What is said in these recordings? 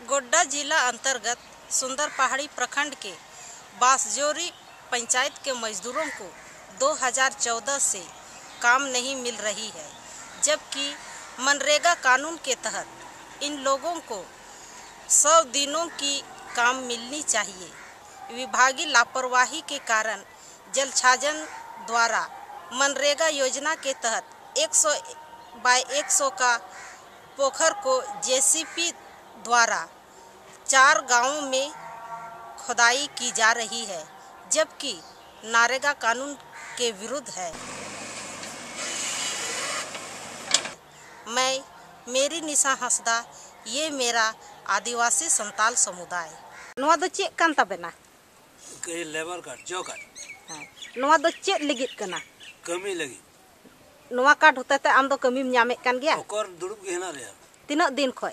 गोड्डा जिला अंतर्गत सुंदर पहाड़ी प्रखंड के बासजोरी पंचायत के मजदूरों को 2014 से काम नहीं मिल रही है, जबकि मनरेगा कानून के तहत इन लोगों को 100 दिनों की काम मिलनी चाहिए। विभागीय लापरवाही के कारण जल छाजन द्वारा मनरेगा योजना के तहत 100 बाय 100 का पोखर को जेसीपी द्वारा चार गाँवों में खुदाई की जा रही है जबकि नारेगा कानून के विरुद्ध है। मैं मेरी निशा हंसदा ये मेरा आदिवासी संताल समुदाय। चेकना लेबर कार्ड जो कार्ड हाँ, कमी लगी। नवा कार्ड होते तो आम कमी गया। तीन दिन खुद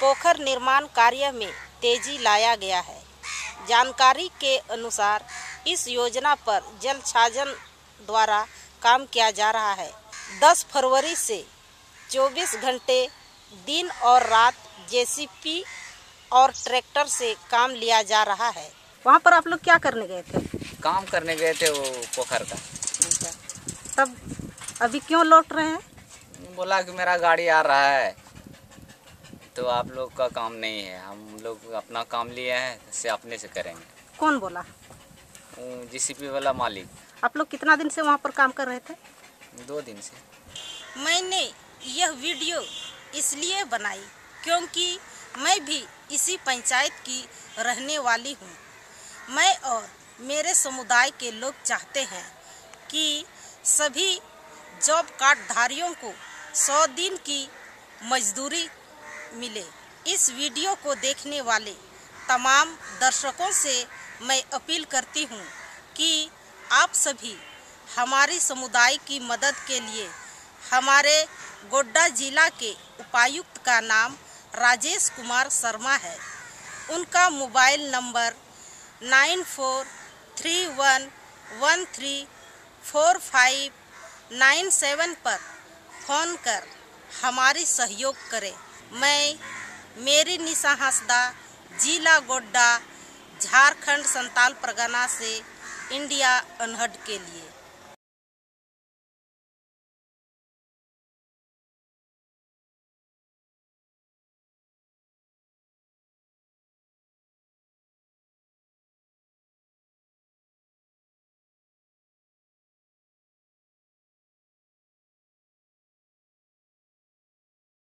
पोखर निर्माण कार्य में तेज़ी लाया गया है। जानकारी के अनुसार इस योजना पर जल छाजन द्वारा काम किया जा रहा है। 10 फरवरी से 24 घंटे दिन और रात जेसीपी और ट्रैक्टर से काम लिया जा रहा है। वहाँ पर आप लोग क्या करने गए थे? काम करने गए थे वो पोखर का। तब अभी क्यों लौट रहे हैं? बोला कि मेरा गाड़ी आ रहा है। तो आप लोग का काम नहीं है। हम लोग अपना काम लिए हैं से अपने से करेंगे। कौन बोला? जीसीपी वाला मालिक। आप लोग कितना दिन से वहाँ पर काम कर रहे थे? दो दिन से। मैंने यह वीडियो इसलिए बनाई क्योंकि मैं भी इसी पंचायत की रहने वाली हूँ। मैं और मेरे समुदाय के लोग चाहते हैं कि सभी जॉब कार्ड धारियों को 100 दिन की मजदूरी मिले। इस वीडियो को देखने वाले तमाम दर्शकों से मैं अपील करती हूँ कि आप सभी हमारी समुदाय की मदद के लिए हमारे गोड्डा जिला के उपायुक्त का नाम राजेश कुमार शर्मा है। उनका mobile number nine four three one one three four five nine seven पर फ़ोन कर हमारी सहयोग करें। मैं मेरी निशा हंसदा जिला गोड्डा झारखंड संताल परगना से इंडिया अनहड के लिए।